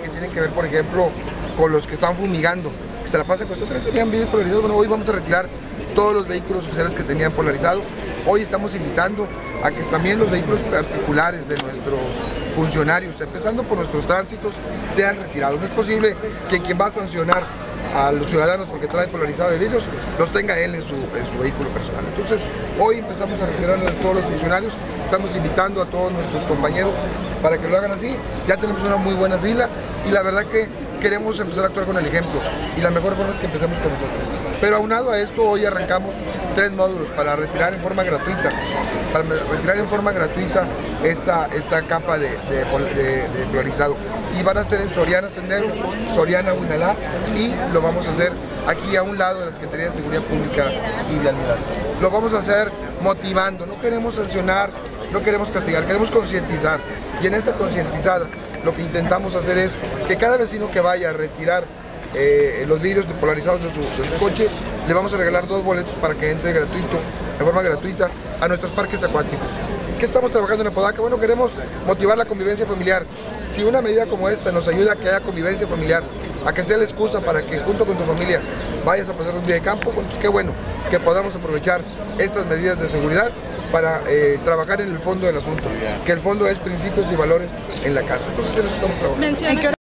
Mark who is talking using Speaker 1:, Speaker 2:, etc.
Speaker 1: que tienen que ver, por ejemplo, con los que están fumigando, que se la pasan constantemente, tenían vidrios polarizados. Bueno, hoy vamos a retirar todos los vehículos oficiales que tenían polarizado. Hoy estamos invitando a que también los vehículos particulares de nuestros funcionarios, empezando por nuestros tránsitos, sean retirados. No es posible que quien va a sancionar a los ciudadanos porque trae polarizado de vidrios, los tenga él en su, en su vehículo personal. Entonces, hoy empezamos a retirar a todos los funcionarios, estamos invitando a todos nuestros compañeros para que lo hagan así. Ya tenemos una muy buena fila y la verdad que queremos empezar a actuar con el ejemplo y la mejor forma es que empecemos con nosotros. Pero aunado a esto, hoy arrancamos tres módulos para retirar en forma gratuita, para retirar en forma gratuita esta, esta capa de, de, de, polarizado. Y van a ser en Soriana Sendero, Soriana Unalá y lo vamos a hacer aquí a un lado de la Secretaría de Seguridad Pública y Vialidad. Lo vamos a hacer motivando, no queremos sancionar, no queremos castigar, queremos concientizar. Y en esta concientizada lo que intentamos hacer es que cada vecino que vaya a retirar eh, los vidrios polarizados de su, de su, coche, le vamos a regalar dos boletos para que entre gratuito, de forma gratuita, a nuestros parques acuáticos. ¿Qué estamos trabajando en Apodaca? Bueno, queremos motivar la convivencia familiar. Si una medida como esta nos ayuda a que haya convivencia familiar, a que sea la excusa para que junto con tu familia vayas a pasar un día de campo, pues qué bueno que podamos aprovechar estas medidas de seguridad para eh, trabajar en el fondo del asunto, que el fondo es principios y valores en la casa. Entonces en eso estamos trabajando.